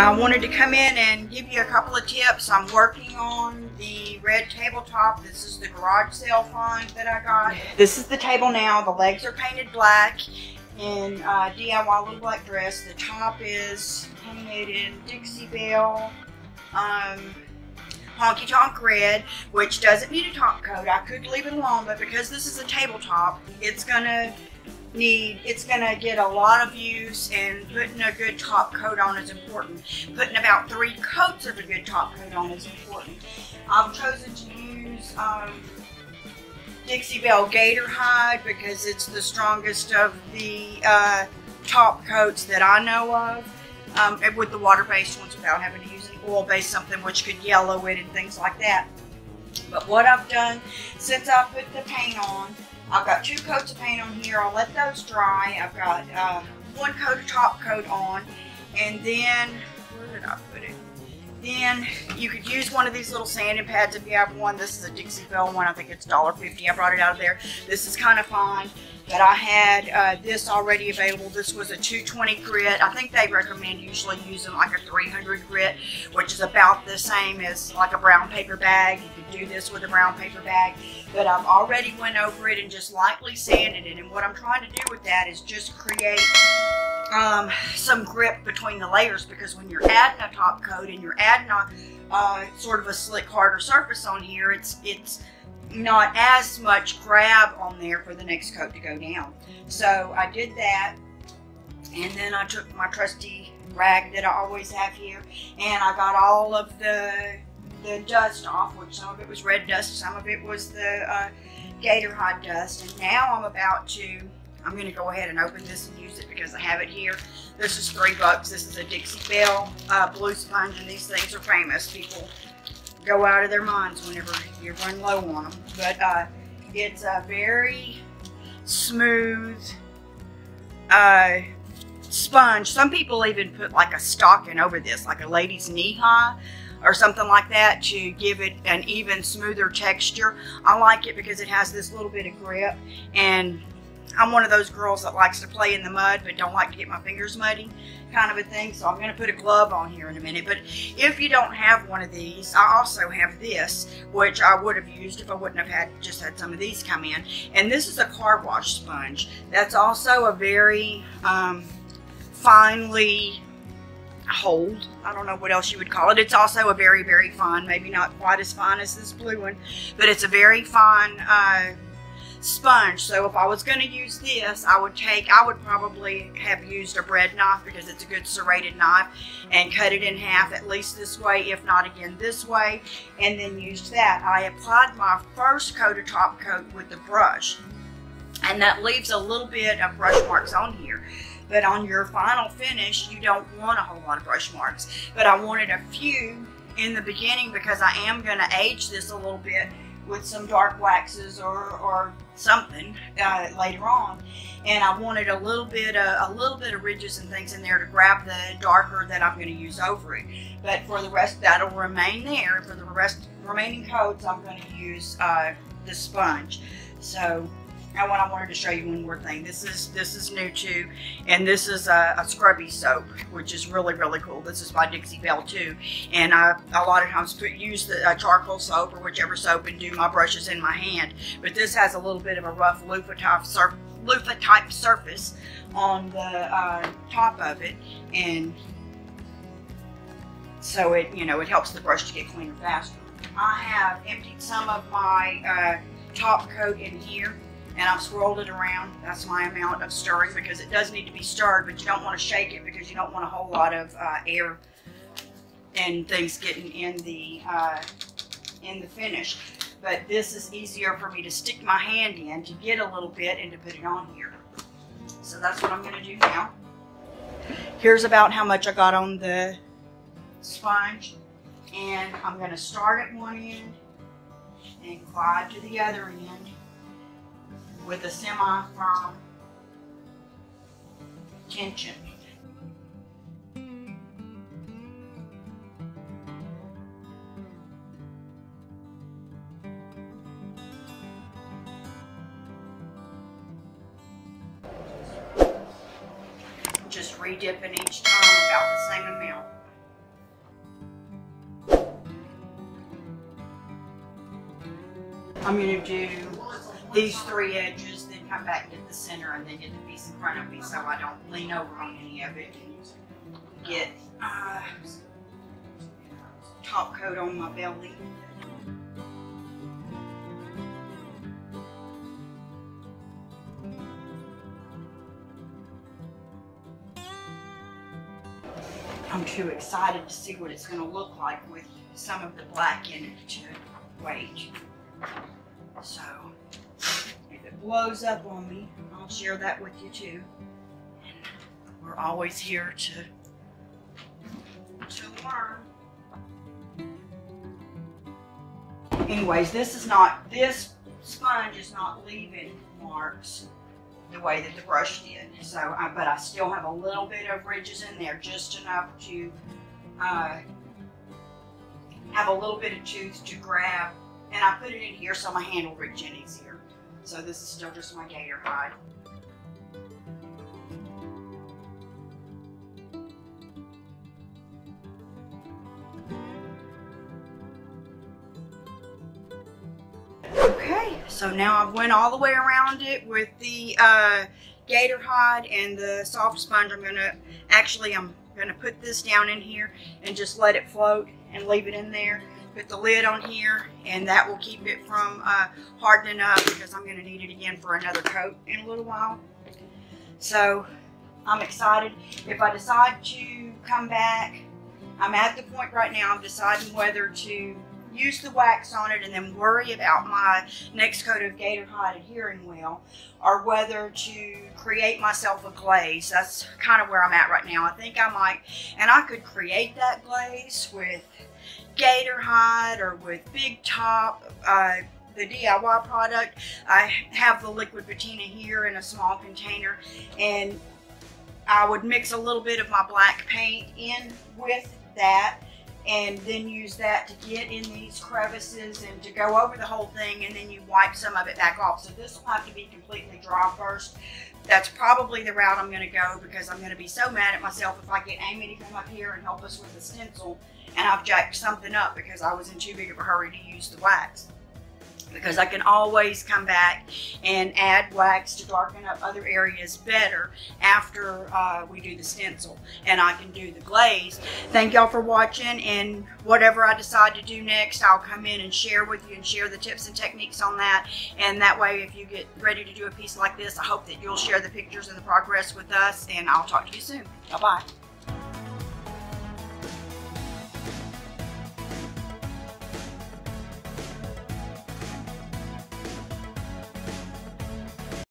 I wanted to come in and give you a couple of tips. I'm working on the red tabletop. This is the garage sale find that I got. This is the table now. The legs are painted black in DIY Little Black Dress. The top is painted in Dixie Belle. Um, honky tonk red, which doesn't need a top coat. I could leave it alone, but because this is a tabletop, it's gonna need, it's gonna get a lot of use and putting a good top coat on is important. Putting about three coats of a good top coat on is important. I've chosen to use um, Dixie Belle Gator Hide because it's the strongest of the uh, top coats that I know of. Um, with the water-based ones without having to use an oil-based something which could yellow it and things like that. But what I've done since I put the paint on, I've got two coats of paint on here. I'll let those dry. I've got uh, one coat of top coat on, and then where did I put it? Then you could use one of these little sanding pads if you have one. This is a Dixie Belle one. I think it's $1.50. I brought it out of there. This is kind of fine. But I had uh, this already available. This was a 220 grit. I think they recommend usually using like a 300 grit, which is about the same as like a brown paper bag. You could do this with a brown paper bag. But I've already went over it and just lightly sanded it. And what I'm trying to do with that is just create um, some grip between the layers because when you're adding a top coat and you're adding a uh, sort of a slick harder surface on here, it's it's not as much grab on there for the next coat to go down. So I did that and then I took my trusty rag that I always have here and I got all of the the dust off, which some of it was red dust, some of it was the uh, gator hide dust. And now I'm about to, I'm gonna go ahead and open this and use it because I have it here. This is three bucks. This is a Dixie Belle uh, blue sponge and these things are famous. People go out of their minds whenever you run low on them. But uh, it's a very smooth uh, sponge. Some people even put like a stocking over this, like a lady's knee high or something like that to give it an even smoother texture. I like it because it has this little bit of grip and I'm one of those girls that likes to play in the mud but don't like to get my fingers muddy kind of a thing. So I'm going to put a glove on here in a minute. But if you don't have one of these, I also have this, which I would have used if I wouldn't have had just had some of these come in. And this is a car wash sponge. That's also a very um, finely hold. I don't know what else you would call it. It's also a very, very fine, maybe not quite as fine as this blue one, but it's a very fine uh, sponge. So if I was going to use this, I would take, I would probably have used a bread knife because it's a good serrated knife and cut it in half at least this way, if not again this way, and then used that. I applied my first coat of top coat with the brush and that leaves a little bit of brush marks on here. But on your final finish, you don't want a whole lot of brush marks. But I wanted a few in the beginning because I am going to age this a little bit with some dark waxes or, or something uh, later on. And I wanted a little bit of, a little bit of ridges and things in there to grab the darker that I'm going to use over it. But for the rest, that'll remain there. For the rest remaining coats, I'm going to use uh, the sponge. So now what I wanted to show you one more thing. This is this is new too, and this is a, a scrubby soap, which is really really cool. This is by Dixie Belle too, and I a lot of times put, use the uh, charcoal soap or whichever soap and do my brushes in my hand. But this has a little bit of a rough loofah type surface loofah type surface on the uh, top of it, and so it you know it helps the brush to get cleaner faster. I have emptied some of my uh, top coat in here and I've swirled it around. That's my amount of stirring because it does need to be stirred, but you don't want to shake it because you don't want a whole lot of uh, air and things getting in the uh, in the finish. But this is easier for me to stick my hand in to get a little bit and to put it on here. So that's what I'm going to do now. Here's about how much I got on the sponge. And I'm going to start at one end and glide to the other end with a semi-firm tension. Just redipping each time about the same amount. I'm going to do these three edges, then come back and get the center and then get the piece in front of me so I don't lean over on any of it. And get uh, top coat on my belly. I'm too excited to see what it's going to look like with some of the black in it to wait. So, blows up on me, I'll share that with you too. And we're always here to, to learn. Anyways, this is not, this sponge is not leaving marks the way that the brush did. So, I, but I still have a little bit of ridges in there, just enough to uh, have a little bit of tooth to grab. And I put it in here so my hand will reach in easier. So this is still just my gator hide. Okay, so now I've went all the way around it with the uh, gator hide and the soft sponge. I'm gonna, actually I'm gonna put this down in here and just let it float and leave it in there. Put the lid on here and that will keep it from uh, hardening up because I'm gonna need it again for another coat in a little while. So I'm excited. If I decide to come back, I'm at the point right now I'm deciding whether to use the wax on it and then worry about my next coat of gator hide adhering well or whether to create myself a glaze. That's kind of where I'm at right now. I think I might, and I could create that glaze with gator hide or with big top, uh, the DIY product. I have the liquid patina here in a small container and I would mix a little bit of my black paint in with that and then use that to get in these crevices and to go over the whole thing and then you wipe some of it back off. So this will have to be completely dry first. That's probably the route I'm going to go because I'm going to be so mad at myself if I get Amy to come up here and help us with the stencil and I've jacked something up because I was in too big of a hurry to use the wax because I can always come back and add wax to darken up other areas better after uh, we do the stencil and I can do the glaze. Thank y'all for watching and whatever I decide to do next I'll come in and share with you and share the tips and techniques on that and that way if you get ready to do a piece like this I hope that you'll share the pictures and the progress with us and I'll talk to you soon. Bye bye.